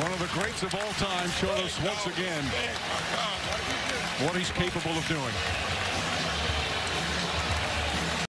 One of the greats of all time showed us once again what he's capable of doing.